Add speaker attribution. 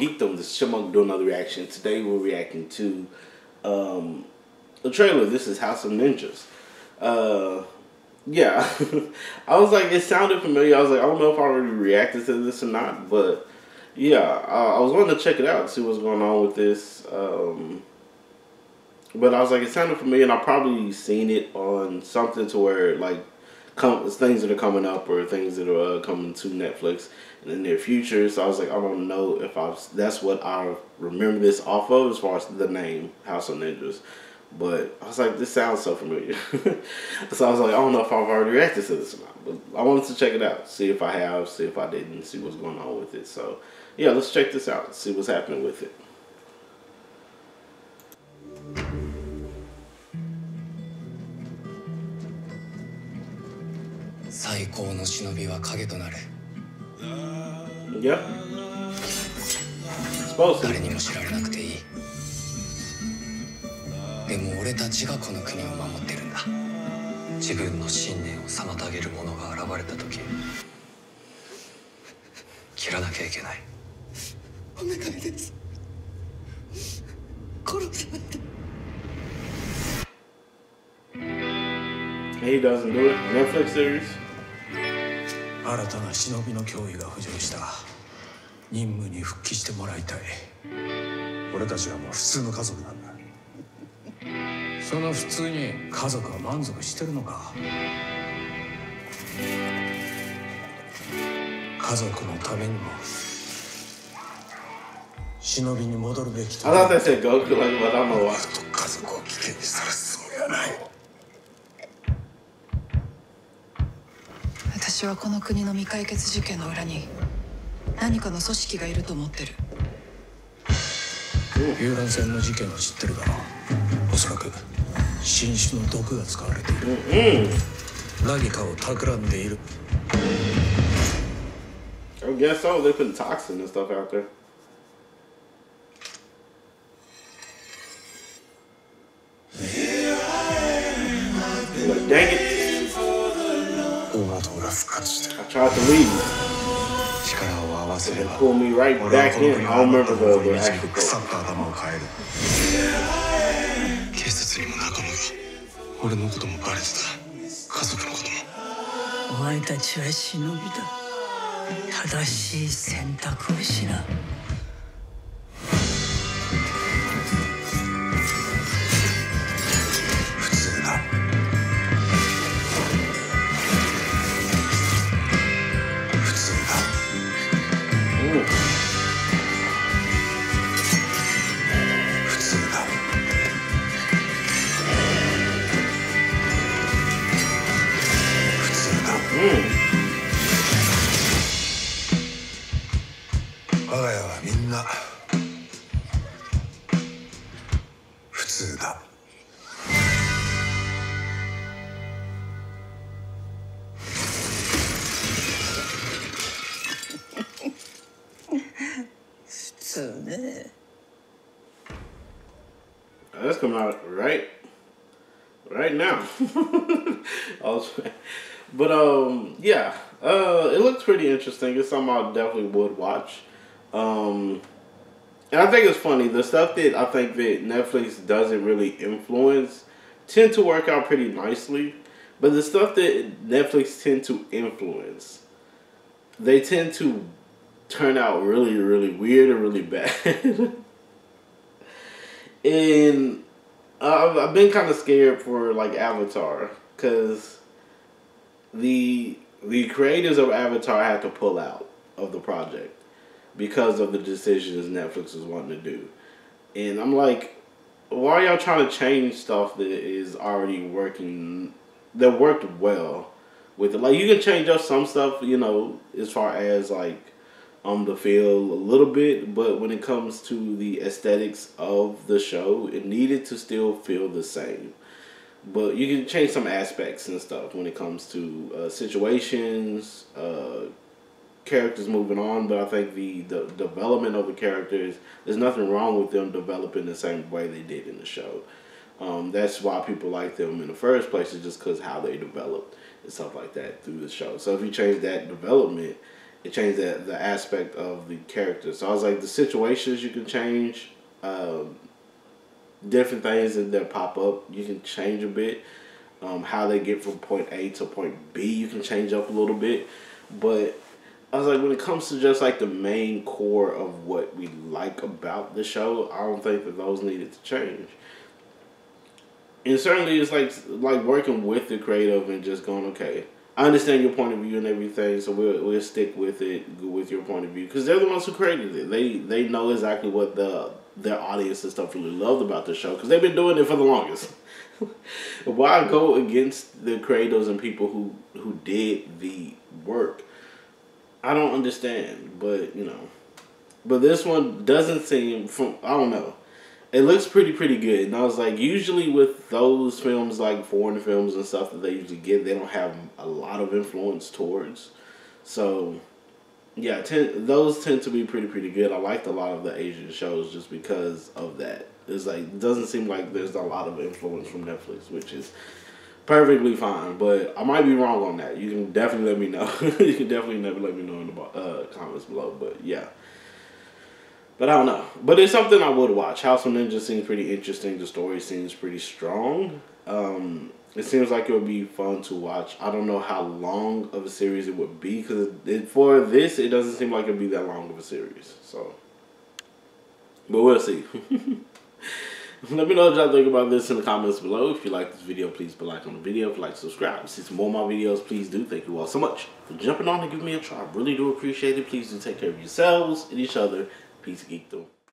Speaker 1: Geekdom, the Chipmunk doing another reaction. Today we're reacting to um, the trailer. This is House of Ninjas. Uh, yeah, I was like, it sounded familiar. I was like, I don't know if I already reacted to this or not, but yeah, uh, I was wanting to check it out, see what's going on with this. Um, but I was like, it sounded familiar, and I probably seen it on something to where like come things that are coming up or things that are uh, coming to Netflix in the near future. So I was like, I don't know if I that's what I remember this off of as far as the name House of Ninjas. But I was like, this sounds so familiar. so I was like, I don't know if I've already reacted to this or not. But I wanted to check it out, see if I have, see if I didn't, see what's going on with it. So yeah, let's check this out, see what's happening with it.
Speaker 2: 最高の忍びは影となる
Speaker 1: Yeah.
Speaker 2: 誰にも知られなくていいでも俺たちがこの国を守ってるんだ自分の信念を妨げる者が現れた時切らなきゃいけないお願いです殺さないで
Speaker 1: He doesn't do it. Netflix series?
Speaker 3: 新たな忍びの脅威が浮上した。任務に復帰してもらいたい。俺たちはもう普通の家族なんだ。その普通に家族は満足してるのか。家族のためにも。忍びに戻るべきと。
Speaker 1: I thought they said Goku, like, but I don't know why.
Speaker 3: 家族を危
Speaker 4: 私はこの国の未解決事件の裏に何かの組織がいると思ってる
Speaker 3: 遊覧船の事件は知ってるだろうおそらく新種の毒が使われている何かを企んでいる
Speaker 1: I guess so. They putting toxin and stuff out there. Tried to leave.
Speaker 2: 力を合わせれば
Speaker 1: pulled me right
Speaker 3: 俺は
Speaker 1: back
Speaker 3: この
Speaker 1: in.
Speaker 3: 国た
Speaker 1: remember
Speaker 3: の方
Speaker 1: the,
Speaker 3: に
Speaker 1: the
Speaker 3: 導
Speaker 1: actual
Speaker 3: く腐
Speaker 1: quote.
Speaker 3: った頭を変える警察にも仲間が俺のこともバレてた家族のことも
Speaker 5: お前たちは忍びだ正しい選択をしな
Speaker 3: 我が家はみんな普通だ
Speaker 5: 普通ね
Speaker 1: That's coming out right, right now. But um, yeah, uh, it looks pretty interesting. It's something I definitely would watch. Um, and I think it's funny the stuff that I think that Netflix doesn't really influence tend to work out pretty nicely, but the stuff that Netflix tend to influence, they tend to turn out really, really weird and really bad. and I've, been kind of scared for like Avatar because the the creators of Avatar had to pull out of the project because of the decisions Netflix was wanting to do, and I'm like, why are y'all trying to change stuff that is already working that worked well with it? Like you can change up some stuff, you know, as far as like um the feel a little bit, but when it comes to the aesthetics of the show, it needed to still feel the same. But you can change some aspects and stuff when it comes to uh, situations, uh, characters moving on. But I think the, the development of the characters, there's nothing wrong with them developing the same way they did in the show. Um, that's why people like them in the first place is just because how they developed and stuff like that through the show. So if you change that development, it changed the the aspect of the character. So I was like, the situations you can change, um, different things that pop up, you can change a bit. Um, how they get from point A to point B, you can change up a little bit, but I was like, when it comes to just like the main core of what we like about the show, I don't think that those needed to change. And certainly, it's like like working with the creative and just going, okay, I understand your point of view and everything, so we'll we'll stick with it with your point of view because they're the ones who created it. They they know exactly what the their audience and stuff really loved about the show because they've been doing it for the longest. Why go against the creators and people who who did the work? I don't understand, but you know, but this one doesn't seem from I don't know. It looks pretty pretty good, and I was like, usually with those films like foreign films and stuff that they usually get, they don't have a lot of influence towards. So, yeah, ten, those tend to be pretty pretty good. I liked a lot of the Asian shows just because of that. It's like it doesn't seem like there's a lot of influence from Netflix, which is perfectly fine. But I might be wrong on that. You can definitely let me know. you can definitely never let me know in the uh, comments below. But yeah. But I don't know. But it's something I would watch. House of Ninja seems pretty interesting. The story seems pretty strong. Um, it seems like it would be fun to watch. I don't know how long of a series it would be because for this, it doesn't seem like it'd be that long of a series. So, but we'll see. Let me know what y'all think about this in the comments below. If you like this video, please put a like on the video. If you like, subscribe. See some more of my videos, please do. Thank you all so much for jumping on and giving me a try. I really do appreciate it. Please do take care of yourselves and each other. Peace, geekdom.